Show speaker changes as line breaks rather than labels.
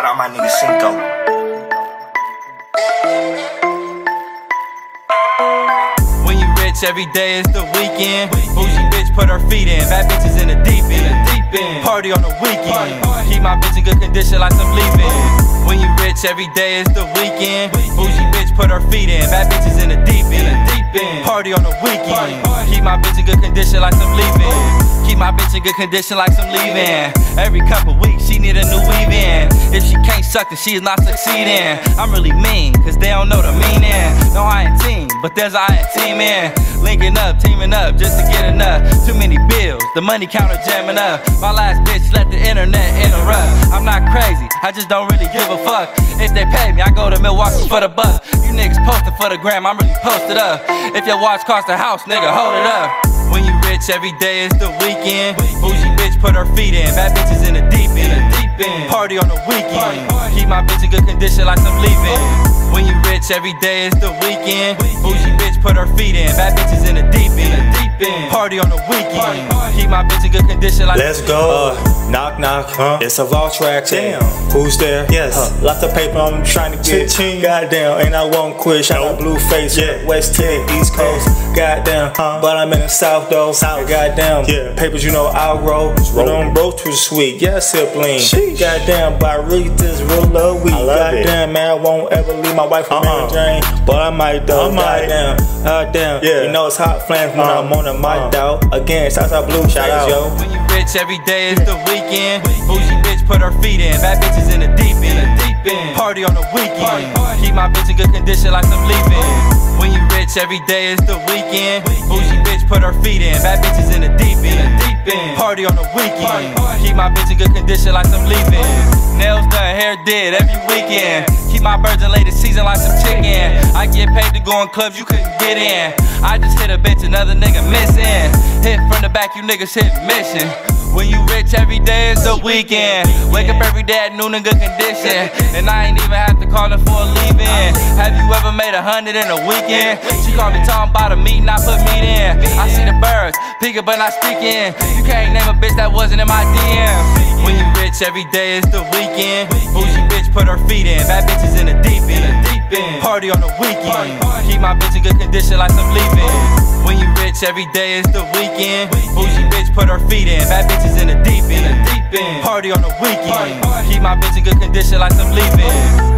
Shout out my nigga Synco.
When you rich, every day is the weekend. Bougie bitch put her feet in. Bad bitches in the deep end. Party on the weekend. Keep my bitch in good condition like some leaving. When you rich, every day is the weekend. Bougie bitch put her feet in. Bad bitches in the deep end. Party on the weekend. Keep my bitch in good condition like some. Keep my bitch in good condition like some leaving. Every couple weeks, she need a new weave in. If she can't suck, then she is not succeeding. I'm really mean, cause they don't know the meaning. No, I ain't team, but there's I ain't teaming. Linking up, teaming up just to get enough. Too many bills, the money counter jamming up. My last bitch let the internet interrupt. I'm not crazy, I just don't really give a fuck. If they pay me, I go to Milwaukee for the buck. You niggas posted for the gram, I'm really posted up. If your watch cost a house, nigga, hold it up. Rich, every day is the weekend. Bougie bitch put her feet in. Bad bitches in the deep end. Party on the weekend. Keep my bitch in good condition like I'm leaving. When you rich, every day is the weekend. Bougie bitch put her feet in. Bad bitches in the deep end. Party on the weekend. Keep my bitch in good condition like
Let's go. Uh, knock knock. Huh? It's a vault track.
Damn.
Who's there?
Yes.
Uh, lots of paper I'm trying to get.
Cha-ching.
Goddamn, and I won't quit. Shout out Blueface.
Yeah.
West Tip, East Coast. Goddamn.
Huh?
But I'm in the South though.
South.
Goddamn.
Yeah.
Papers you know I'll roll. But
roll.
them bro too sweet. Yeah, sibling.
Sheesh.
Goddamn, but I really just real love weed.
Love it.
Goddamn, man, I won't ever leave my wife for
Uh-uh.
Mary Jane. But I might though.
I might.
Goddamn. Goddamn.
Yeah.
You know it's hot flames when
Uh,
I'm on the mic
uh.
though. Again, shout out Blue
Shout out.
yo.
When you rich, every day is the weekend. Bougie bitch put her feet in. Bad bitches in the deep end. Party on the weekend. Keep my bitch in good condition like I'm leaving. When you rich, every day is the weekend. Bougie bitch put her feet in. Bad bitches in the deep end. Party on the weekend. Keep my bitch in good condition like I'm leaving. Nails done, hair did every weekend. Keep my birds in latest season like some chicken. I get paid to go in clubs you couldn't get in. I just hit a bitch, another nigga missing. Hit from the back, you niggas hit mission. When you rich, every day is the weekend. Wake up every day at noon in good condition. And I ain't even have to call her for a leave in. Have you ever made a hundred in a weekend? She called me talking about a meeting, I put meat in. I see the birds, picking but not speaking. You can't name a bitch that wasn't in my DM. When you rich, every day is the weekend. Bougie bitch put her feet in. Bad bitches in the deep end. Party on the weekend. Keep my bitch in good condition like I'm leaving. When you rich, every day is the weekend. Bougie bitch put her feet in. Bad bitches in the deep end. Party on the weekend. Keep my bitch in good condition like I'm leaving.